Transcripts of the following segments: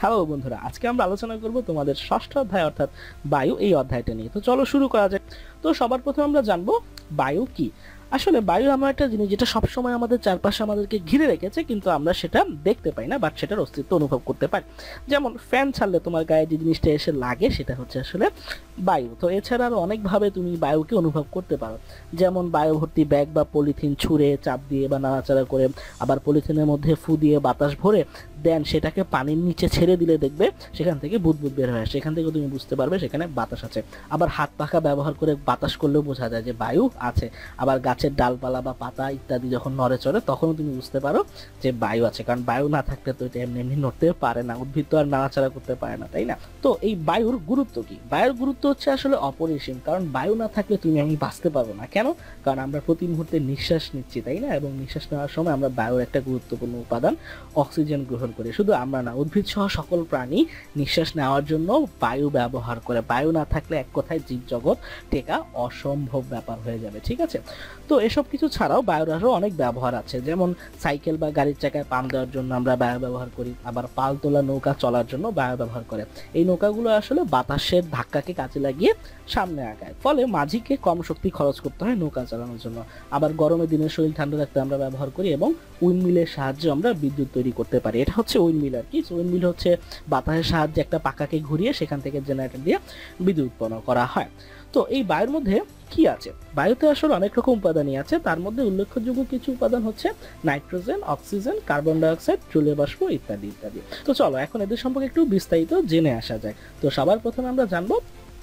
Hello বন্ধুরা, আজকে আমরা আলোচনা করব তোমাদের ষষ্ঠ অধ্যায় অর্থাৎ বায়ু এই অধ্যায়টা নিয়ে। তো চলো শুরু করা যাক। তো সবার প্রথমে আমরা জানব বায়ু কি। আসলে বায়ু এমন একটা জিনিস যেটা সবসময় আমাদের চারপাশে আমাদেরকে ঘিরে রেখেছে, কিন্তু আমরা সেটা দেখতে পাই না বাট সেটার অস্তিত্ব অনুভব করতে পারি। যেমন ফ্যান ছাড়লে তোমার গায়ে যে জিনিসটা এসে লাগে, সেটা হচ্ছে আসলে বায়ু। তো এছাড়া আরও অনেকভাবে তুমি বায়ুকে অনুভব করতে পারো। যেমন বায়ু ভর্তি ব্যাগ বা পলিথিন ছুঁড়ে, চাপ দিয়ে বা নাড়াচাড়া করে আবার পলিথিনের মধ্যে ফু দিয়ে বাতাস ভরে দেন সেটাকে পানির নিচে ছেড়ে দিলে দেখবে সেখান থেকে বুদবুদ বের হয়ে সেখান থেকে তুমি বুঝতে পারবে সেখানে বাতাস আছে। আবার হাত পাখা ব্যবহার করে বাতাস করলেও বোঝা যায় যে বায়ু আছে। আবার গাছের ডালপালা বা পাতা ইত্যাদি যখন নড়ে চড়ে, তখনও তুমি বুঝতে পারো যে বায়ু আছে। কারণ বায়ু না থাকলে তো এটা এমনি এমনি নড়তে পারে না, উদ্ভিদ তো আর নাড়াচাড়া করতে পারে না, তাই না? তো এই বায়ুর গুরুত্ব কি? বায়ুর গুরুত্ব হচ্ছে আসলে অপরিসীম। কারণ বায়ু না থাকলে তুমি আমি বাঁচতে পারব না। কেন? কারণ আমরা প্রতি মুহূর্তে নিঃশ্বাস নিচ্ছি, তাই না? এবং নিঃশ্বাস নেওয়ার সময় আমরা বায়ুর একটা গুরুত্বপূর্ণ উপাদান, অক্সিজেন গ্রহণ করি। শুধু আমরা না উদ্ভিদ সহ সকল প্রাণী নিঃশ্বাস নেওয়ার জন্য বায়ু ব্যবহার করে। বায়ু না থাকলে এক কথায় জীবজগৎ টেকা অসম্ভব ব্যাপার হয়ে যাবে, ঠিক আছে? তো এসব কিছু ছাড়াও বায়ুর অনেক ব্যবহার আছে। যেমন সাইকেল বা গাড়ির চাকায় পাম দেওয়ার জন্য আমরা বায়ু ব্যবহার করি, আবার পাল তোলা নৌকা চলার জন্য বায়ু ব্যবহার করে। এই নৌকাগুলো আসলে বাতাসের ধাক্কাকে কাজে লাগিয়ে সামনে আগায়, ফলে মাঝিকে কম শক্তি খরচ করতে হয় নৌকা চালানোর জন্য। আবার গরমের দিনে শরীর ঠান্ডা রাখতে আমরা ব্যবহার করি এবং উইন্ডমিলের সাহায্যে আমরা বিদ্যুৎ তৈরি করতে পারি। এটা হচ্ছে উইন্ডমিল আর কি। উইন্ডমিল হচ্ছে বাতাসের সাহায্যে একটা পাকাকে ঘুরিয়ে সেখান থেকে জেনারেটর দিয়ে বিদ্যুৎ উৎপন্ন করা হয়। তো এই বায়ুর মধ্যে কি আছে? বায়ুতে আসলে অনেক রকম উপাদানই আছে। তার মধ্যে উল্লেখযোগ্য কিছু উপাদান হচ্ছে নাইট্রোজেন, অক্সিজেন, কার্বন ডাইঅক্সাইড জলীয় বাষ্প ইত্যাদি ইত্যাদি। তো চলো, এখন এদের সম্পর্কে একটু বিস্তারিত জেনে আসা যায় তো সবার প্রথমে আমরা জানব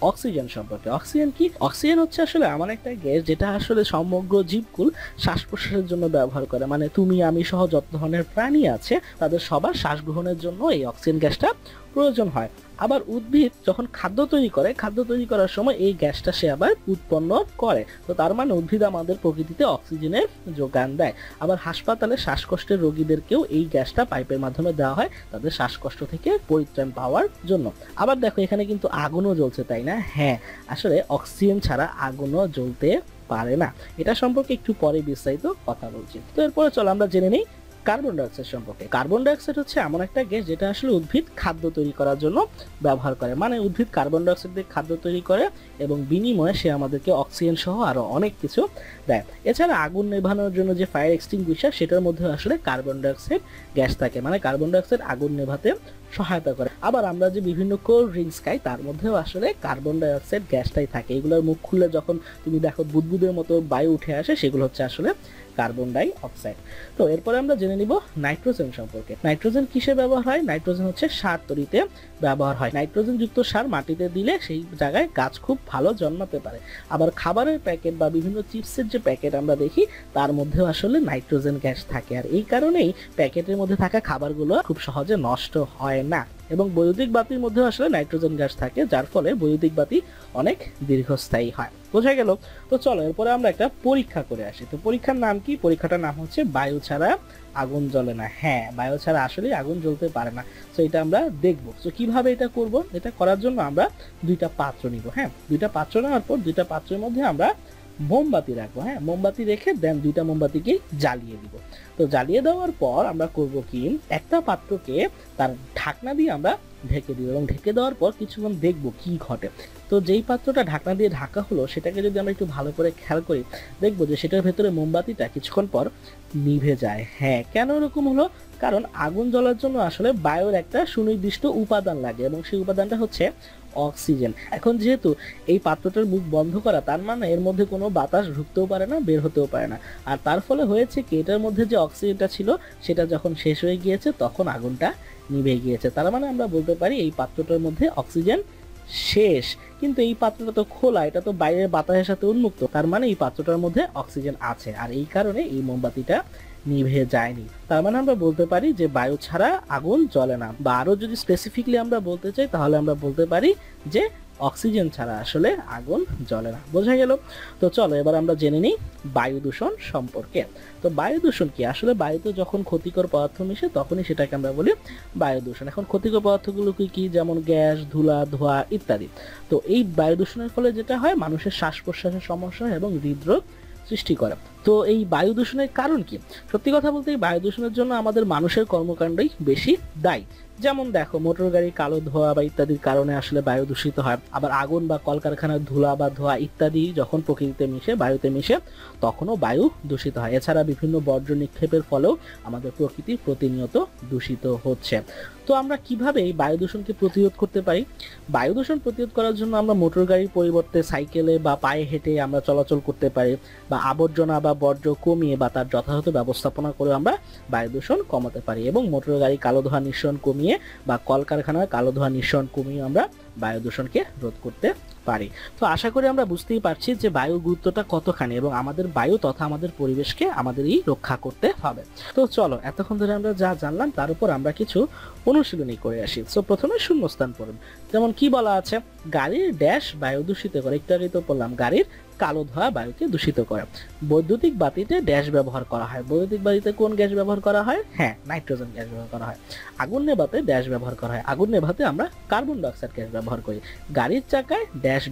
অক্সিজেন সম্পর্কে। অক্সিজেন কি? অক্সিজেন হচ্ছে আসলে এমন একটা গ্যাস যেটা আসলে সমগ্র জীবকুল শ্বাস প্রশ্বাসের জন্য ব্যবহার করে। মানে তুমি, আমি সহ যত ধরনের প্রাণী আছে, তাদের সবার শ্বাস গ্রহণের জন্য এই অক্সিজেন গ্যাসটা প্রয়োজন হয়। আবার উদ্ভিদ যখন খাদ্য তৈরি করে, খাদ্য তৈরি করার সময় এই গ্যাসটা সে আবার উৎপন্ন করে। তো তার মানে উদ্ভিদ আমাদের প্রকৃতিতে অক্সিজেনের যোগান দেয়। আবার হাসপাতালে শ্বাসকষ্টের রোগীদেরকেও এই গ্যাসটা পাইপের মাধ্যমে দেওয়া হয় তাদের শ্বাসকষ্ট থেকে পরিত্রাণ পাওয়ার জন্য। আবার দেখো এখানে কিন্তু আগুনও জ্বলছে, তাই না? হ্যাঁ আসলে অক্সিজেন ছাড়া আগুনও জ্বলতে পারে না। এটা সম্পর্কে একটু পরে বিস্তারিত কথা বলছি। তো এরপরে চলো আমরা জেনে নিই কার্বন ডাইঅক্সাইড সম্পর্কে। কার্বন ডাইঅক্সাইড হচ্ছে এমন একটা গ্যাস যেটা আসলে উদ্ভিদ খাদ্য তৈরি করার জন্য ব্যবহার করে। মানে উদ্ভিদ কার্বন ডাইঅক্সাইড দিয়ে খাদ্য তৈরি করে এবং বিনিময়ে সে আমাদেরকে অক্সিজেন সহ আরও অনেক কিছু দেয়। এছাড়া আগুন নেভানোর জন্য যে ফায়ার এক্সটিংগুইশার সেটার মধ্যে আসলে কার্বন ডাইঅক্সাইড গ্যাস থাকে। মানে কার্বন ডাইঅক্সাইড আগুন নেভাতে সহায়তা করে। আবার আমরা যে বিভিন্ন কোল্ড ড্রিঙ্কস খাই, তার মধ্যেও আসলে কার্বন ডাইঅক্সাইড গ্যাসটাই থাকে। এগুলোর মুখ খুললে যখন তুমি দেখো বুদবুদের মতো বায়ু উঠে আসে, সেগুলো হচ্ছে আসলে কার্বন ডাই অক্সাইড তো এরপরে আমরা জেনে নিব নাইট্রোজেন সম্পর্কে। নাইট্রোজেন কিসে ব্যবহার হয়? নাইট্রোজেন হচ্ছে সার তৈরিতে ব্যবহার হয়। নাইট্রোজেন যুক্ত সার মাটিতে দিলে সেই জায়গায় গাছ খুব ভালো জন্মাতে পারে। আবার খাবারের প্যাকেট বা বিভিন্ন চিপসের যে প্যাকেট আমরা দেখি, তার মধ্যেও আসলে নাইট্রোজেন গ্যাস থাকে। আর এই কারণেই প্যাকেটের মধ্যে থাকা খাবারগুলো খুব সহজে নষ্ট হয় না। এবং বৈদ্যুতিক বাতির মধ্যে আসলে নাইট্রোজেন গ্যাস থাকে, যার ফলে বৈদ্যুতিক বাতি অনেক দীর্ঘস্থায়ী হয়। বোঝা গেল? তো চলো, এরপরে আমরা একটা পরীক্ষা করে আসি। তো পরীক্ষার নাম কি? পরীক্ষাটার নাম হচ্ছে বায়ু ছাড়া আগুন জ্বলে না। হ্যাঁ বায়ু ছাড়া আসলে আগুন জ্বলতে পারে না। তো এটা আমরা দেখব। তো কীভাবে এটা করব? এটা করার জন্য আমরা দুইটা পাত্র নিব হ্যাঁ? দুইটা পাত্র নেওয়ার পর দুইটা পাত্রের মধ্যে আমরা মোমবাতি রাখব হ্যাঁ? মোমবাতি রেখে দেন দুইটা মোমবাতিকে জ্বালিয়ে দিব। তো জ্বালিয়ে দেওয়ার পর আমরা করব কি? একটা পাত্রকে তার ঢাকনা দিয়ে আমরা ঢেকে দিব এবং ঢেকে দেওয়ার পর কিছুক্ষণ দেখব কি ঘটে। তো যেই পাত্রটা ঢাকনা দিয়ে ঢাকা হলো, সেটাকে যদি আমরা একটু ভালো করে খেয়াল করি, দেখব যে সেটার ভেতরে মোমবাতিটা কিছুক্ষণ পর নিভে যায়। হ্যাঁ কেন এরকম হলো? কারণ আগুন জ্বলার জন্য আসলে বায়ুর একটা সুনির্দিষ্ট উপাদান লাগে এবং সেই উপাদানটা হচ্ছে অক্সিজেন। এখন যেহেতু এই পাত্রটার মুখ বন্ধ করা, তার মানে এর মধ্যে কোনো বাতাস ঢুকতেও পারে না, বের হতেও পারে না। আর তার ফলে হয়েছে কি, এটার মধ্যে যে অক্সিজেনটা ছিল, সেটা যখন শেষ হয়ে গিয়েছে, তখন আগুনটা নিভে গিয়েছে। তার মানে আমরা বলতে পারি এই পাত্রটার মধ্যে অক্সিজেন শেষ। কিন্তু এই পাত্রটা তো খোলা, এটা তো বাইরের বাতাসের সাথে উন্মুক্ত। তার মানে এই পাত্রটার মধ্যে অক্সিজেন আছে। আর এই কারণে এই মোমবাতিটা নিভে যায়নি। তার মানে আমরা বলতে পারি যে বায়ু ছাড়া আগুন জ্বলে না। বা আরও যদি স্পেসিফিকলি আমরা বলতে চাই, তাহলে আমরা বলতে পারি যে অক্সিজেন ছাড়া আসলে আগুন জ্বলে না। বোঝা গেল? তো চলো, এবার আমরা জেনে নিই বায়ু দূষণ সম্পর্কে। তো বায়ু দূষণ কি? আসলে বায়ুতে যখন ক্ষতিকর পদার্থ মিশে, তখনই সেটাকে আমরা বলি বায়ু দূষণ। এখন ক্ষতিকর পদার্থগুলো কি কি? যেমন গ্যাস, ধুলা, ধোঁয়া ইত্যাদি। তো এই বায়ু দূষণের ফলে যেটা হয়, মানুষের শ্বাস প্রশ্বাসের সমস্যা এবং হৃদরোগ সৃষ্টি করে। তো এই বায়ু দূষণের কারণ কি? সত্যি কথা বলতে এই বায়ু দূষণের জন্য আমাদের মানুষের কর্মকাণ্ডই বেশি দায়ী। যেমন দেখো, মোটর গাড়ি, কালো ধোয়া বা ইত্যাদির কারণে আসলে বায়ু দূষিত হয়। আবার আগুন বা কলকারখানার ধুলা বা ধোয়া ইত্যাদি যখন প্রকৃতিতে মিশে, বায়ুতে মিশে, তখনও বায়ু দূষিত হয়। এছাড়া বিভিন্ন বর্জ্য নিক্ষেপের ফলেও আমাদের প্রকৃতি প্রতিনিয়ত দূষিত হচ্ছে। তো আমরা কীভাবে এই বায়ু দূষণকে প্রতিরোধ করতে পারি? বায়ু দূষণ প্রতিরোধ করার জন্য আমরা মোটর গাড়ির পরিবর্তে সাইকেলে বা পায়ে হেঁটে আমরা চলাচল করতে পারি বা আবর্জনা বা বর্জ্য কমিয়ে বা তার যথাযথ ব্যবস্থাপনা করে আমরা বায়ু দূষণ কমাতে পারি এবং মোটর গাড়ি কালো ধোঁয়া নিঃসরণ কমিয়ে বা কলকারখানার কালো ধোঁয়া নিঃসরণ কমিয়ে আমরা বায়ু দূষণকে রোধ করতে পারি। তো আশা করি আমরা বুঝতেই পারছি যে বায়ুর গুরুত্বটা কতখানি এবং আমাদের বায়ু তথা আমাদের পরিবেশকে আমাদেরই রক্ষা করতে হবে। তো চলো, এতক্ষণ ধরে আমরা যা জানলাম তার উপর আমরা কিছু অনুশীলনী করে আসি। তো প্রথমে শূন্যস্থান পড়ুন। যেমন কি বলা আছে? গাড়ির ড্যাশ বায়ু দূষিত করে। একটু আগেই তো বললাম, গাড়ির কালো ধোঁয়া বায়ুকে দূষিত করে। বৈদ্যুতিক বাতিতে ড্যাশ ব্যবহার করা হয়। বৈদ্যুতিক বাতিতে কোন গ্যাস ব্যবহার করা হয়? হ্যাঁ নাইট্রোজেন গ্যাস ব্যবহার করা হয়। আগুন নেভাতে ড্যাশ ব্যবহার করা হয়। আগুন নেভাতে আমরা কার্বন ডাইঅক্সাইড গ্যাস ব্যবহার করি। গাড়ির চাকায়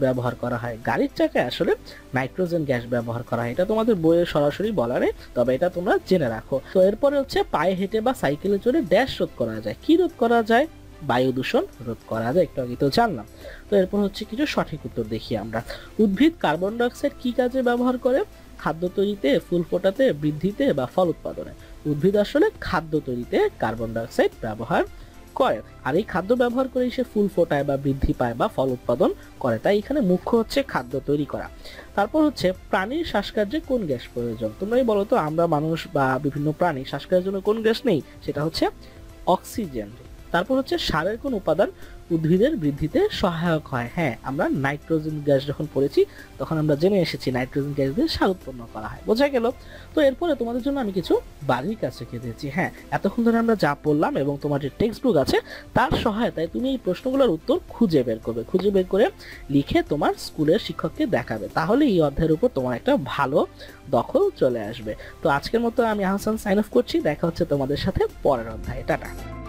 ব্যবহার করা হয়। গাড়ির চাকায় আসলে নাইট্রোজেন গ্যাস ব্যবহার করা হয়। এটা তোমাদের বইয়ে সরাসরি বলা নেই, তবে এটা তোমরা জেনে রাখো। তো এরপরে হচ্ছে পায়ে হেঁটে বা সাইকেলে চড়ে ড্যাশ রোধ করা যায়। কি রোধ করা যায়? বায়ু দূষণ রোধ করা যায়, একটু আগে তো জানলাম। তো এরপর হচ্ছে কিছু সঠিক উত্তর দেখি আমরা। উদ্ভিদ কার্বন ডাইঅক্সাইড কি কাজে ব্যবহার করে? খাদ্য তৈরিতে, ফুল ফোটাতে, বৃদ্ধিতে বা ফল উৎপাদনে? উদ্ভিদ আসলে খাদ্য তৈরিতে কার্বন ডাইঅক্সাইড ব্যবহার করে। আর এই খাদ্য ব্যবহার করে সে ফুল ফোটায় বা বৃদ্ধি পায় বা ফল উৎপাদন করে। তাই এখানে মুখ্য হচ্ছে খাদ্য তৈরি করা। তারপর হচ্ছে প্রাণীর শ্বাসকার্যে কোন গ্যাস প্রয়োজন? তোমরাই বলো তো, আমরা মানুষ বা বিভিন্ন প্রাণী শ্বাসকার্যের জন্য কোন গ্যাস নেই? সেটা হচ্ছে অক্সিজেন। তারপর হচ্ছে সারের কোন উপাদান উদ্ভিদের বৃদ্ধিতে সহায়ক হয়। হ্যাঁ আমরা নাইট্রোজেন গ্যাস যখন পড়েছি, তখন আমরা জেনে এসেছি নাইট্রোজেন গ্যাস দিয়ে সার উৎপন্ন করা হয়। বোঝা গেল? তো এরপরে তোমাদের জন্য আমি কিছু বাড়ির রেখে দিয়েছি। হ্যাঁ এতক্ষণ ধরে আমরা যা পড়লাম এবং তোমার যে টেক্সট বুক আছে, তার সহায়তায় তুমি এই প্রশ্নগুলোর উত্তর খুঁজে বের করবে। খুঁজে বের করে লিখে তোমার স্কুলের শিক্ষককে দেখাবে। তাহলে এই অধ্যায়ের উপর তোমার একটা ভালো দখল চলে আসবে। তো আজকের মতো আমি আহসান সাইন অফ করছি। দেখা হচ্ছে তোমাদের সাথে পরের অধ্যায়। টাটা।